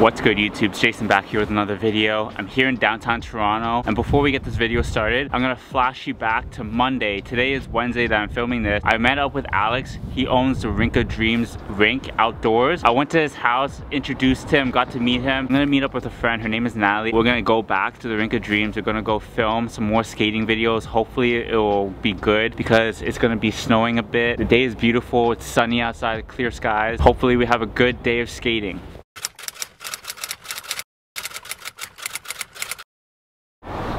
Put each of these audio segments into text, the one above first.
What's good YouTube? It's Jason back here with another video. I'm here in downtown Toronto and before we get this video started, I'm gonna flash you back to Monday. Today is Wednesday that I'm filming this. I met up with Alex. He owns the Rink of Dreams rink outdoors. I went to his house, introduced him, got to meet him. I'm gonna meet up with a friend. Her name is Natalie. We're gonna go back to the Rink of Dreams. We're gonna go film some more skating videos. Hopefully it will be good because it's gonna be snowing a bit. The day is beautiful. It's sunny outside, clear skies. Hopefully we have a good day of skating.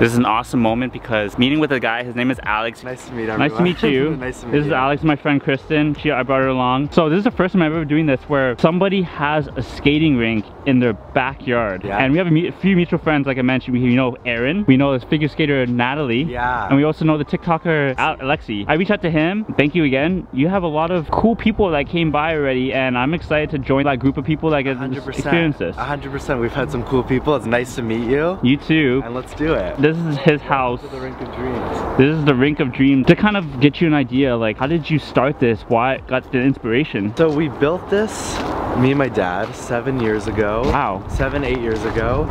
This is an awesome moment because meeting with a guy, his name is Alex. Nice to meet everyone. Nice to meet you. nice to meet This you. is Alex, my friend Kristen. She, I brought her along. So this is the first time I'm ever doing this where somebody has a skating rink in their backyard. Yeah. And we have a, a few mutual friends, like I mentioned. We know Aaron. We know this figure skater Natalie. Yeah. And we also know the TikToker Al- Alexi. I reached out to him. Thank you again. You have a lot of cool people that came by already, and I'm excited to join that group of people that get to 100%. experience this. 100%. We've had some cool people. It's nice to meet you. You too. And let's do it. This is his house. To the Rink of Dreams. This is the Rink of Dreams. To kind of get you an idea, like, how did you start this? Why got the inspiration? So we built this, me and my dad, seven years ago. Wow. Seven, eight years ago.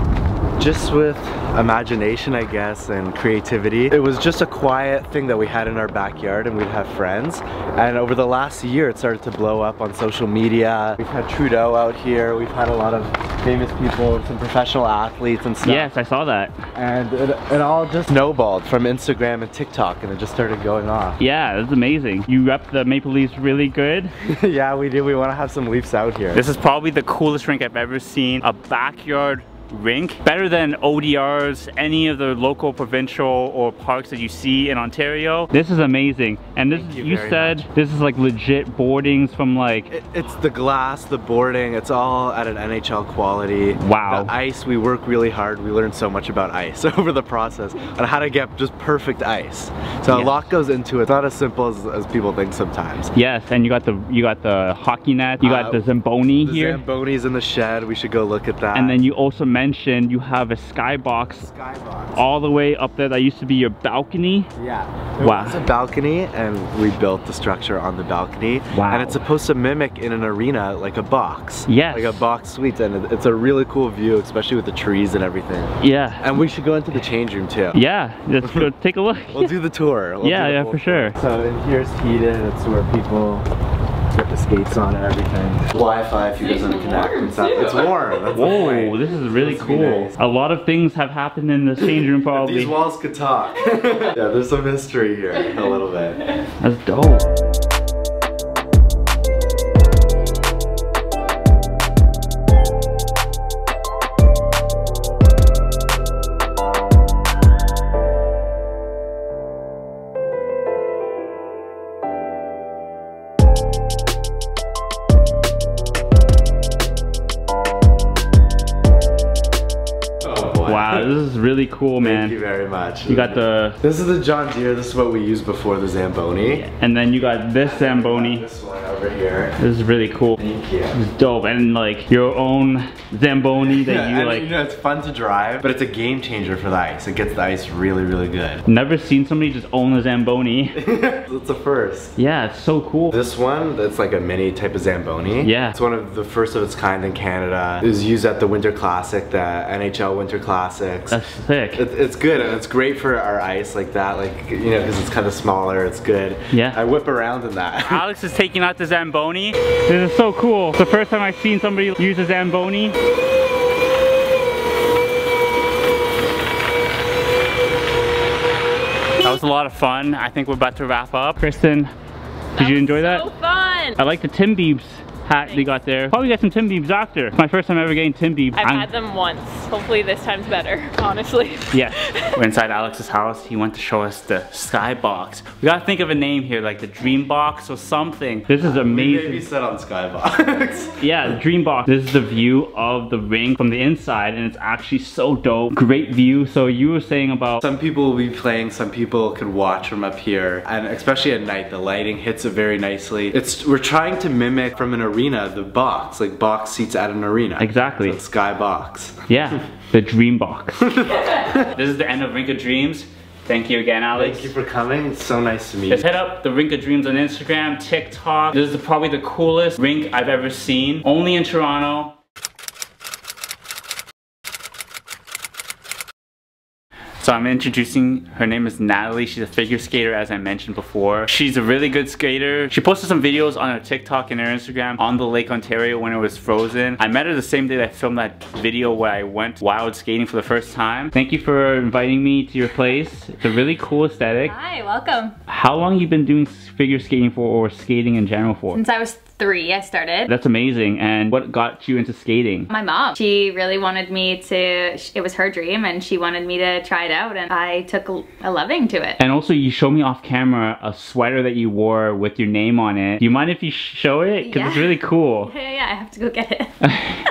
Just with imagination, I guess, and creativity. It was just a quiet thing that we had in our backyard and we'd have friends. And over the last year, it started to blow up on social media. We've had Trudeau out here. We've had a lot of famous people, some professional athletes and stuff. Yes, I saw that. And it, it all just snowballed from Instagram and TikTok and it just started going off. Yeah, that's amazing. You rep the Maple Leafs really good. yeah, we do. We want to have some Leafs out here. This is probably the coolest rink I've ever seen. A backyard rink. Better than ODRs, any of the local, provincial, or parks that you see in Ontario. This is amazing. And this Thank you you said much. this is like legit boardings from like It- it's the glass, the boarding, it's all at an NHL quality. Wow. The ice, we work really hard. We learn so much about ice over the process on how to get just perfect ice. So Yes. a lot goes into it. It's not as simple as, as people think sometimes. Yes, and you got the you got the hockey net, you got Uh, the Zamboni The here. Zamboni's in the shed. We should go look at that. And then you also mentioned you have a skybox skybox. all the way up there that used to be your balcony. Yeah. Wow. It's a balcony and we built the structure on the balcony. Wow. And it's supposed to mimic in an arena like a box. Yes. Like a box suite and it's a really cool view, especially with the trees and everything. Yeah. And we should go into the change room too. Yeah, let's go take a look. We'll do the tour. We'll Yeah, the yeah, for sure. tour. So in here's heated. It's where people get the skates on and everything. Wi-Fi if you guys want to connect and stuff. It's warm. That's Whoa, point. this is really Supposed cool. nice. A lot of things have happened in the change room probably. These walls could talk. yeah, there's some history here, a little bit. That's dope. Very much. You got the, This is the John Deere. This is what we used before the Zamboni. and then you got this Zamboni. This one over here. This is really cool. Thank you. It's dope, and like your own Zamboni that Yeah, you and, like. you know, it's fun to drive, but it's a game changer for the ice. It gets the ice really, really good. Never seen somebody just own a Zamboni. it's a first. Yeah, it's so cool. This one, that's like a mini type of Zamboni. Yeah. It's one of the first of its kind in Canada. It was used at the Winter Classic, the NHL Winter Classics. That's sick. It, it's good and it's great for our ice like that, like, you know, because it's kind of smaller, it's good. Yeah. I whip around in that. Alex is taking out the Zamboni. This is so cool. It's the first time I've seen somebody use a Zamboni. That was a lot of fun. I think we're about to wrap up. Kristen, did you enjoy that? So fun. I like the Tim Biebs hat they got there. Probably get some Tim Biebs after. It's my first time ever getting Tim Biebs. I've I'm- had them once. Hopefully this time's better, honestly. Yes. We're inside Alex's house. He went to show us the skybox. We gotta think of a name here, like the Dream Box or something. This is amazing. Maybe set on Skybox. Yeah, the dream box. This is the view of the ring from the inside and it's actually so dope. Great view. So you were saying about Some people will be playing, some people could watch from up here, and especially at night, the lighting hits it very nicely. It's We're trying to mimic from an arena, the box, like box seats at an arena. Exactly. So sky box. yeah, the dream box. this is the end of Rink of Dreams. Thank you again, Alex. Thank you for coming. It's so nice to meet Just you. hit up the Rink of Dreams on Instagram, TikTok. This is probably the coolest rink I've ever seen. Only in Toronto. So I'm introducing, her name is Natalie. She's a figure skater as I mentioned before. She's a really good skater. She posted some videos on her TikTok and her Instagram on the Lake Ontario when it was frozen. I met her the same day that I filmed that video where I went wild skating for the first time. Thank you for inviting me to your place. It's a really cool aesthetic. Hi, welcome. How long you been doing figure skating for or skating in general for? Since I was three, I started. That's amazing. And what got you into skating? My mom, she really wanted me to, it was her dream and she wanted me to try it out and I took a loving to it. And also you showed me off camera a sweater that you wore with your name on it. Do you mind if you show it? Because yeah. it's really cool. Yeah, yeah, I have to go get it.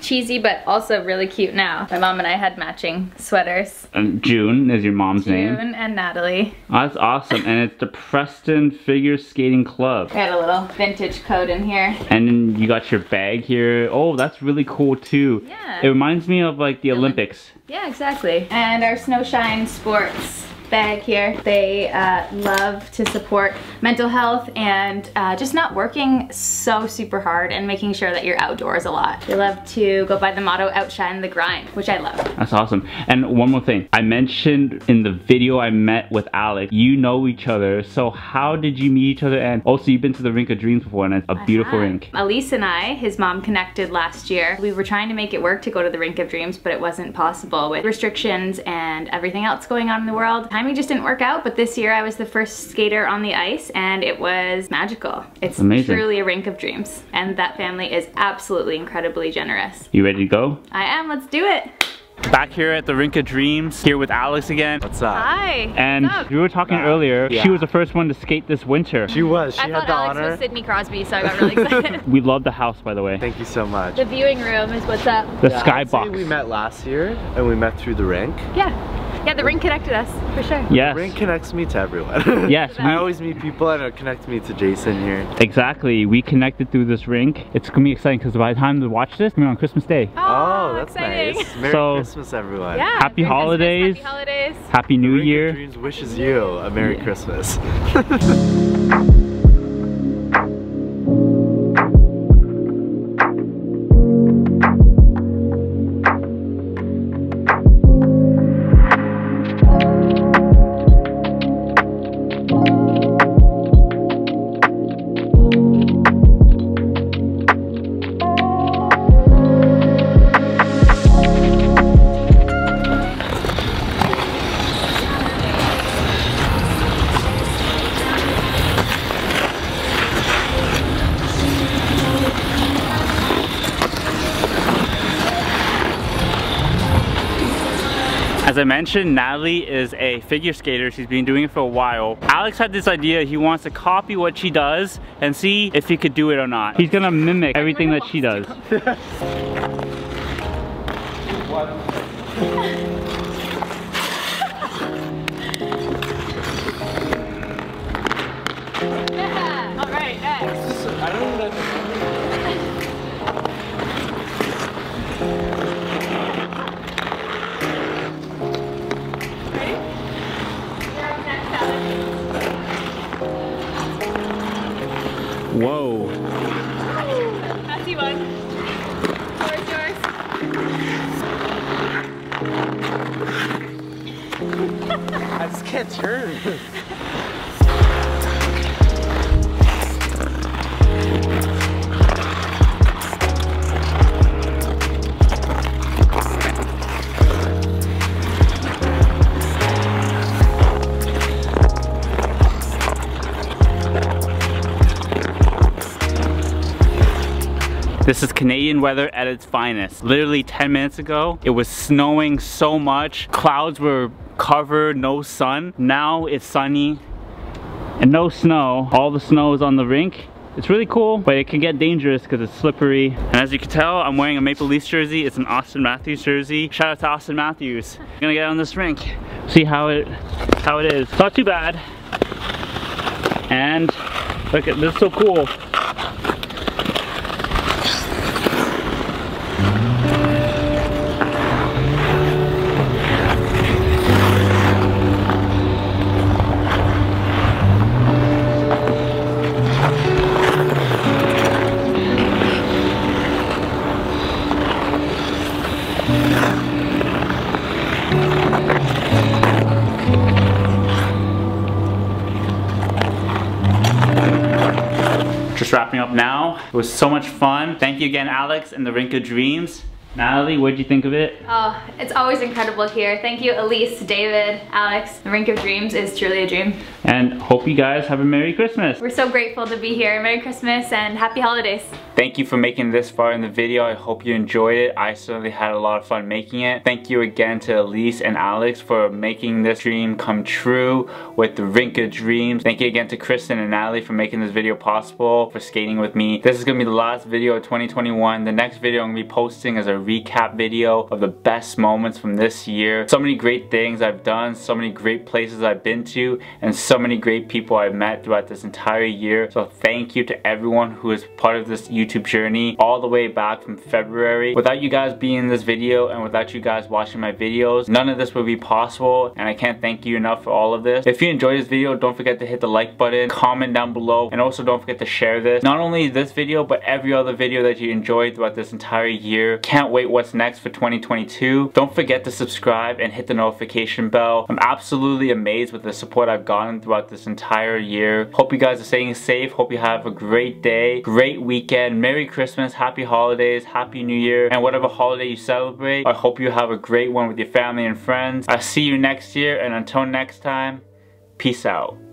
cheesy but also really cute now. My mom and I had matching sweaters. And June is your mom's June name. June and Natalie. Oh, that's awesome. and it's the Preston Figure Skating Club. I got a little vintage coat in here. And then you got your bag here. Oh, that's really cool too. Yeah. It reminds me of like the Olympics. Yeah, exactly. And our Snowshine Sports bag here. They uh, love to support mental health and uh, just not working so super hard and making sure that you're outdoors a lot. They love to go by the motto, outshine the grind, which I love. That's awesome. And one more thing. I mentioned in the video I met with Alex, you know each other. So how did you meet each other? And also you've been to the Rink of Dreams before and it's a beautiful rink. Elise and I, his mom connected last year. We were trying to make it work to go to the Rink of Dreams, but it wasn't possible with restrictions and everything else going on in the world timing just didn't work out, but this year I was the first skater on the ice and it was magical. It's Amazing. truly a rink of dreams. And that family is absolutely incredibly generous. You ready to go? I am, let's do it. Back here at the Rink of Dreams, here with Alex again. What's up? Hi. And up? we were talking Uh, earlier, yeah. she was the first one to skate this winter. She was. She I had thought the Alex honor. was Sidney Crosby, so I got really excited. We love the house, by the way. Thank you so much. the viewing room is what's up. The Yeah, I'd skybox. We met last year and we met through the rink. Yeah. Yeah, the ring connected us, for sure. Yes. ring connects me to everyone. Yes, I we- always meet people and it connects me to Jason here. Exactly. We connected through this ring. It's gonna be exciting because by the time to watch this, we're on Christmas Day. Oh, oh, that's exciting. nice. Merry So- Christmas, everyone. Yeah. Happy Merry Christmas, holidays. Happy holidays. Happy New Rink of Year. Dreams wishes you a Merry Yeah. Christmas. I mentioned, Natalie is a figure skater. She's been doing it for a while. Alex had this idea. He wants to copy what she does and see if he could do it or not. He's gonna mimic everything that she does. Whoa. I just can't turn. This is Canadian weather at its finest. Literally 10 minutes ago, it was snowing so much. Clouds were covered, no sun. Now it's sunny and no snow. All the snow is on the rink. It's really cool, but it can get dangerous because it's slippery. And as you can tell, I'm wearing a Maple Leafs jersey. It's an Auston Matthews jersey. Shout out to Auston Matthews. I'm gonna get on this rink, see how it how it is. Not too bad. And look at this is so cool. Just wrapping up now. It was so much fun. Thank you again, Alex and the Rink of Dreams. Natalie, what did you think of it? Oh, it's always incredible here. Thank you, Elise, David, Alex. The Rink of Dreams is truly a dream. And hope you guys have a Merry Christmas. We're so grateful to be here. Merry Christmas and Happy Holidays. Thank you for making this far in the video. I hope you enjoyed it. I certainly had a lot of fun making it. Thank you again to Elise and Alex for making this dream come true with the Rink of Dreams. Thank you again to Kristen and Natalie for making this video possible, for skating with me. This is gonna be the last video of 2021. The next video I'm gonna be posting is a recap video of the best moments from this year. So many great things I've done, so many great places I've been to, and so many great people I've met throughout this entire year. So thank you to everyone who is part of this YouTube journey all the way back from February. Without you guys being in this video and without you guys watching my videos, none of this would be possible and I can't thank you enough for all of this. If you enjoyed this video, don't forget to hit the like button, comment down below, and also don't forget to share this. Not only this video, but every other video that you enjoyed throughout this entire year. Wait what's next for 2022. Don't forget to subscribe and hit the notification bell. I'm absolutely amazed with the support I've gotten throughout this entire year. Hope you guys are staying safe. Hope you have a great day, great weekend. Merry Christmas, Happy Holidays, Happy New Year, and whatever holiday you celebrate. I hope you have a great one with your family and friends. I'll see you next year, and until next time, peace out.